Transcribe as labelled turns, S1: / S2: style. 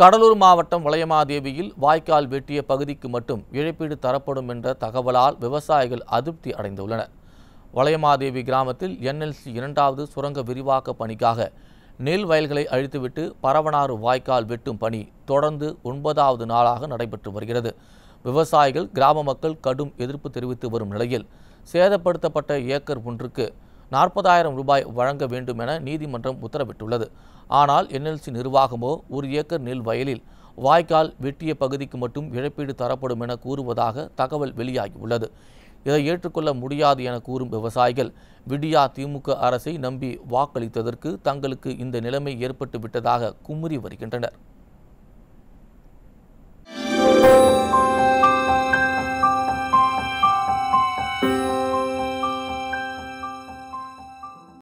S1: கடலூர் மாவட்டம் வளையமாதேவியில் வாய்க்கால் வெட்டிய பகுதிக்கு மட்டும் இழப்பீடு தரப்படும் என்ற தகவலால் விவசாயிகள் அதிருப்தி அடைந்துள்ளனர். வளையமாதேவி கிராமத்தில் என்எல்சி இரண்டாவது சுரங்க விரிவாக்க பணிக்காக நெல் வயல்களை அழித்துவிட்டு பரவனாறு வாய்க்கால் வெட்டும் பணி தொடர்ந்து ஒன்பதாவது நாளாக நடைபெற்று வருகிறது. விவசாயிகள் கிராம மக்கள் கடும் எதிர்ப்பு தெரிவித்து வரும் நிலையில் சேதப்படுத்தப்பட்ட ஏக்கர் ஒன்றுக்கு நாற்பதாயிரம் ரூபாய் வழங்க வேண்டும் என நீதிமன்றம் உத்தரவிட்டுள்ளது. ஆனால் என்எல்சி நிர்வாகமோ ஒரு ஏக்கர் நெல் வயலில் வாய்க்கால் வெட்டிய பகுதிக்கு மட்டும் இழப்பீடு தரப்படும் என கூறுவதாக தகவல் வெளியாகியுள்ளது. இதை ஏற்றுக்கொள்ள முடியாது என கூறும் விவசாயிகள் விடியா திமுக அரசை நம்பி வாக்களித்ததற்கு தங்களுக்கு இந்த நிலைமை ஏற்பட்டு விட்டதாக குமுறி வருகின்றனர்.